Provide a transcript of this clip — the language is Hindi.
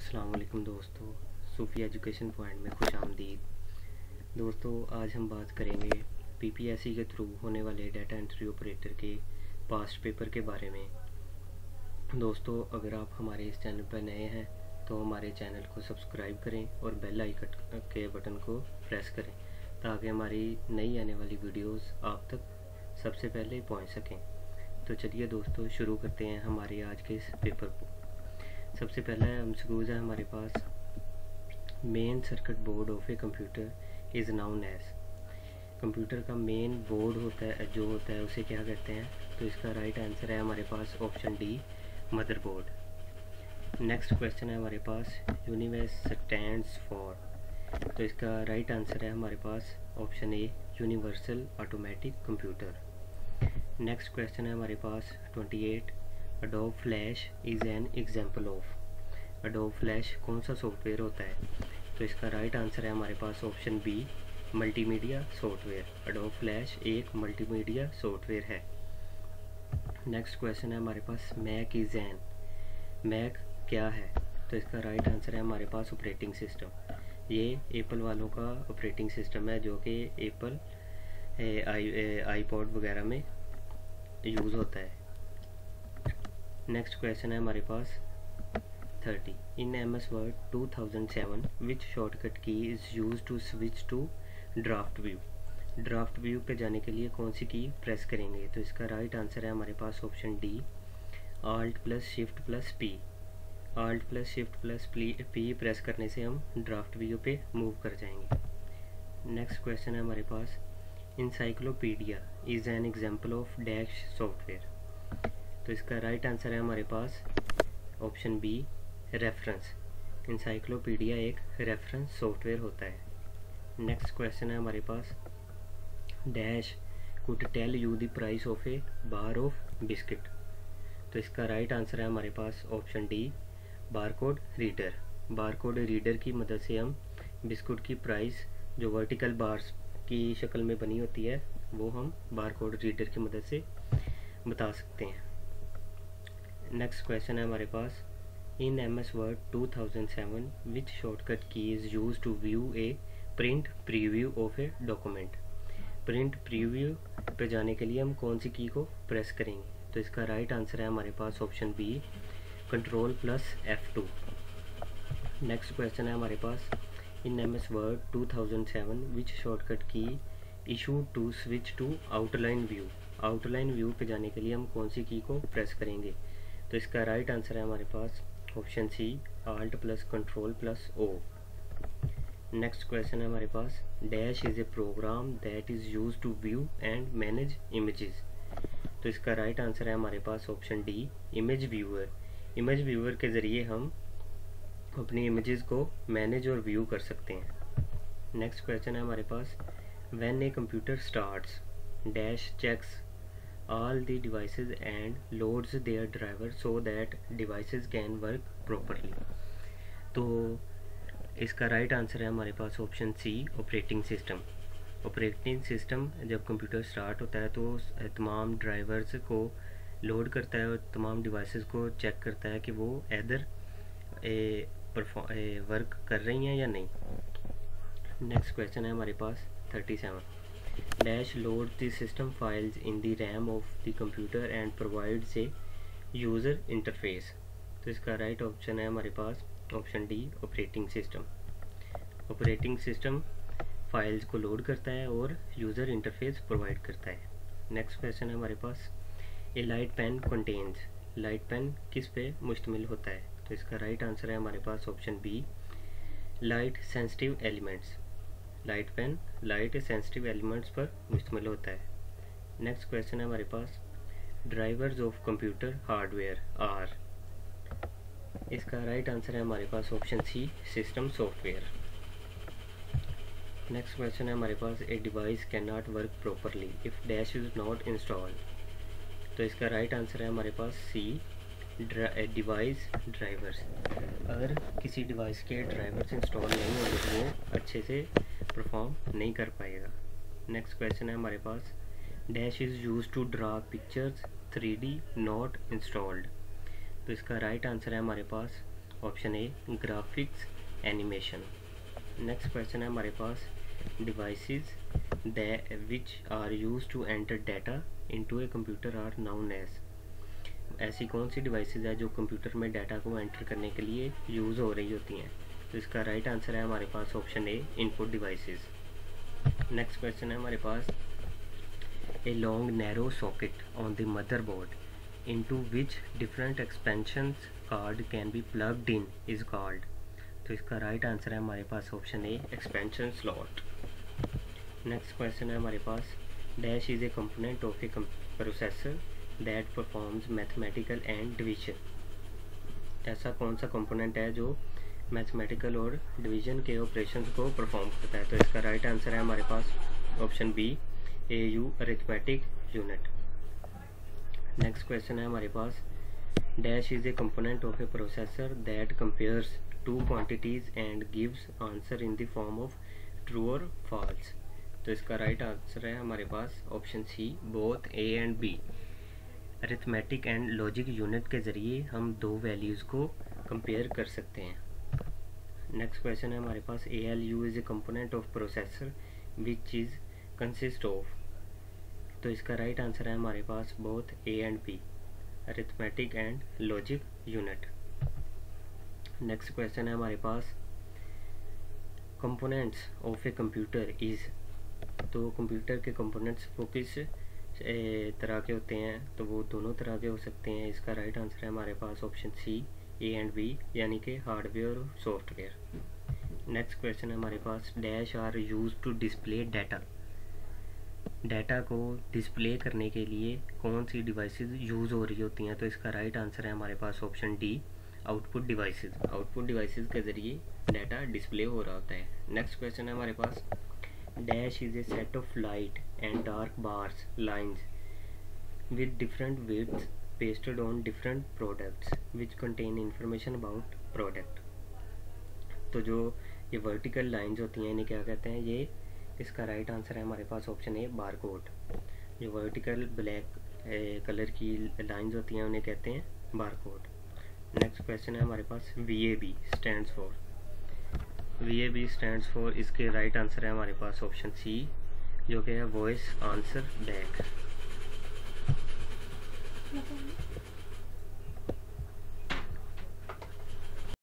अस्सलाम वालेकुम दोस्तों, सूफी एजुकेशन पॉइंट में खुश आमदीद। दोस्तों, आज हम बात करेंगे पीपीएससी के थ्रू होने वाले डाटा एंट्री ऑपरेटर के पास्ट पेपर के बारे में। दोस्तों, अगर आप हमारे इस चैनल पर नए हैं तो हमारे चैनल को सब्सक्राइब करें और बेल आइकन के बटन को प्रेस करें, ताकि हमारी नई आने वाली वीडियोस आप तक सबसे पहले पहुँच सकें। तो चलिए दोस्तों, शुरू करते हैं हमारे आज के इस पेपर को। सबसे पहला सकोज है हमारे पास। Main circuit board of a computer is known as computer का मेन बोर्ड होता है, जो होता है, उसे क्या कहते हैं? तो इसका राइट right आंसर है हमारे पास option D motherboard next question है हमारे पास यूनिवर्स स्टैंड फॉर तो इसका राइट right आंसर है हमारे पास option A universal automatic computer next question है हमारे पास 28 Adobe Flash is an example of Adobe Flash कौन सा सॉफ्टवेयर होता है? तो इसका राइट आंसर है हमारे पास option B multimedia software Adobe Flash एक मल्टीमीडिया सॉफ्टवेयर है। नेक्स्ट क्वेश्चन है हमारे पास मैक इज़ एन मैक क्या है? तो इसका राइट आंसर है हमारे पास ऑपरेटिंग सिस्टम ये एप्पल वालों का ऑपरेटिंग सिस्टम है जो कि एप्पल आई आईपॉड वगैरह में यूज़ होता है। नेक्स्ट क्वेश्चन है हमारे पास thirty in M S Word two thousand seven which shortcut key is use to switch to draft view draft view पे जाने के लिए कौन सी की प्रेस करेंगे? तो इसका राइट right आंसर है हमारे पास option D alt plus shift plus P alt plus shift plus P press करने से हम ड्राफ्ट व्यू पे मूव कर जाएँगे. नेक्स्ट क्वेश्चन है हमारे पास encyclopedia is an example of dash software तो इसका राइट आंसर है हमारे पास ऑप्शन बी रेफरेंस इंसाइक्लोपीडिया एक रेफरेंस सॉफ्टवेयर होता है। नेक्स्ट क्वेश्चन है हमारे पास dash could tell you the price of a bar of biscuit तो इसका राइट आंसर है हमारे पास option D barcode reader barcode reader की मदद से हम बिस्कुट की प्राइस जो वर्टिकल बार्स की शक्ल में बनी होती है, वो हम बारकोड रीडर की मदद से बता सकते हैं। नेक्स्ट क्वेश्चन है हमारे पास। In M S Word two thousand seven which shortcut key is use to view a print preview of a document print preview पे जाने के लिए हम कौन सी की को प्रेस करेंगे? तो इसका राइट right आंसर है हमारे पास option B control plus F two next question है हमारे पास। In M S Word two thousand seven which shortcut key is use to switch to outline view outline view पे जाने के लिए हम कौन सी की को प्रेस करेंगे? तो इसका राइट आंसर है हमारे पास option C alt plus control plus O next question है हमारे पास dash is a program that is use to view and manage images तो इसका राइट आंसर है हमारे पास option D image viewer image viewer के ज़रिए हम अपनी इमेजेस को मैनेज और व्यू कर सकते हैं. नेक्स्ट क्वेश्चन है हमारे पास when a computer starts dash checks all the devices and loads their driver so that devices can work properly. तो इसका राइट right आंसर है हमारे पास option C operating system operating system जब कंप्यूटर स्टार्ट होता है तो तमाम ड्राइवर्स को लोड करता है और तमाम डिवाइसेस को चेक करता है कि वो इधर वर्क कर रही हैं या नहीं। नेक्स्ट क्वेश्चन है हमारे पास thirty seven dash loads the system files in the RAM of the computer and provides a user interface. तो इसका राइट ऑप्शन है हमारे पास option D operating system operating system files को लोड करता है और यूज़र इंटरफेस प्रोवाइड करता है. नेक्स्ट क्वेश्चन है हमारे पास A light pen contains light pen किस पे मुश्तमिल होता है? तो इसका राइट right आंसर है हमारे पास option B light sensitive elements light pen light sensitive elements पर मुश्तमिल होता है। नेक्स्ट क्वेश्चन है हमारे पास। Drivers of computer hardware are इसका राइट right आंसर है हमारे पास option C system software next question है हमारे पास a device can not work properly if dash is not install तो इसका राइट right आंसर है हमारे पास सी डिवाइस ड्राइवर्स अगर किसी डिवाइस के ड्राइवर्स इंस्टॉल नहीं होंगे तो वो अच्छे से परफॉर्म नहीं कर पाएगा। नेक्स्ट क्वेश्चन है हमारे पास। Dash is use to draw pictures three D not installed तो इसका राइट right आंसर है हमारे पास option A graphics animation next question है हमारे पास devices which are use to enter data into a computer are known as ऐसी कौन सी डिवाइसेस है जो कंप्यूटर में डाटा को एंटर करने के लिए यूज़ हो रही होती हैं? तो इसका राइट right आंसर है हमारे पास option A input devices next question है हमारे पास a long narrow socket on the motherboard into which different expansion card can be plugged in is called. तो इसका राइट right आंसर है हमारे पास option A expansion slot next question है हमारे पास dash is a component of a processor that performs mathematical and division ऐसा कौन सा कंपोनेंट है जो मैथमेटिकल और डिवीज़न के ऑपरेशन को परफॉर्म करता है। तो इसका राइट आंसर है हमारे पास option B A U arithmetic unit next question है हमारे पास। Dash is a component of a processor that compares two quantities and gives answer in the form of true और फॉल्स तो इसका राइट आंसर है हमारे पास option C both A and B arithmetic and logic unit के ज़रिए हम दो वैल्यूज़ को कंपेयर कर सकते हैं। नेक्स्ट क्वेश्चन है हमारे पास A L U is a component of processor which is consist of तो इसका राइट right आंसर है हमारे पास both A and B arithmetic and logic unit next question है हमारे पास components of a computer is तो कंप्यूटर के कंपोनेंट्स वो किस तरह के होते हैं? तो वो दोनों तरह के हो सकते हैं। इसका राइट right आंसर है हमारे पास option C A and B यानी कि हार्डवेयर और सॉफ्टवेयर नेक्स्ट क्वेश्चन है हमारे पास dash are use to display data data को डिस्प्ले करने के लिए कौन सी डिवाइसेस यूज़ हो रही होती हैं? तो इसका राइट right आंसर है हमारे पास option D output devices output devices के ज़रिए डाटा डिस्प्ले हो रहा होता है। नेक्स्ट क्वेश्चन है हमारे पास dash is a set of light and dark bars lines with different weights pasted on different products which contain information about product तो जो ये वर्टिकल लाइंस होती हैं, इन्हें क्या कहते हैं? ये, इसका राइट आंसर है, हमारे पास ऑप्शन ए बार कोड जो वर्टिकल ब्लैक कलर की लाइंस होती हैं, उन्हें कहते हैं बार कोड नेक्स्ट क्वेश्चन है हमारे पास V A B stand for V A B stand for इसके राइट आंसर है हमारे पास ऑप्शन सी जो कि है वॉइस आंसर बैक Nothing.